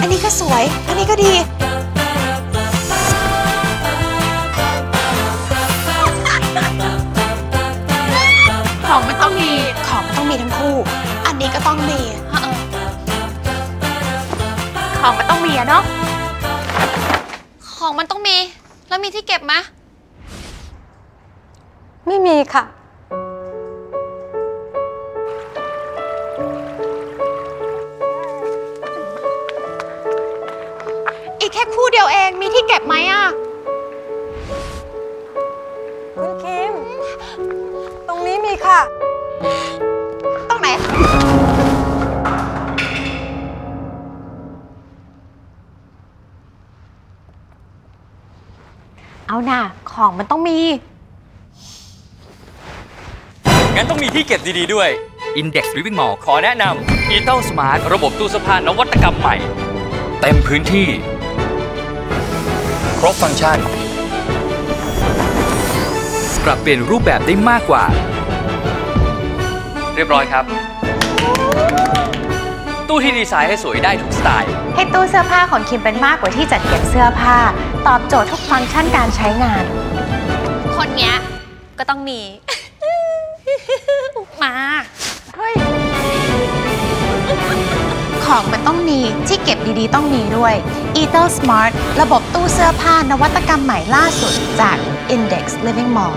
อันนี้ก็สวย อันนี้ก็ดี ของมันต้องมี ของมันต้องมีทั้งคู่ อันนี้ก็ต้องมีเออของมันต้องมีอะเนาะ ของมันต้องมี แล้วมีที่เก็บไหมไม่มีค่ะ อีกแค่คู่เดียวเองมีที่เก็บไหมอะคุณคิม ตรงนี้มีค่ะ ตรงไหน เอาน่ะ ของมันต้องมี งั้นต้องมีที่เก็บดีๆด้วย Index Living Mall ขอแนะนำ e t a l Smart ระบบตู้เสื้อผ้านวัตกรรมใหม่ เต็มพื้นที่ ครบฟังก์ชัน ปรับเปลี่ยนรูปแบบได้มากกว่า เรียบร้อยครับ ตู้ที่ดีไซน์ให้สวยได้ทุกสไตล์ ให้ตู้เสื้อผ้าของคิมเป็นมากกว่าที่จัดเก็บเสื้อผ้า ตอบโจทย์ทุกฟังก์ชันการใช้งาน คนเนี้ยก็ต้องมี มา ของมันต้องมีที่เก็บดีๆ ต้องมีด้วย e t e l Smart ระบบตู้เสื้อผ้านวัตกรรมใหม่ล่าสุดจาก Index Living Mall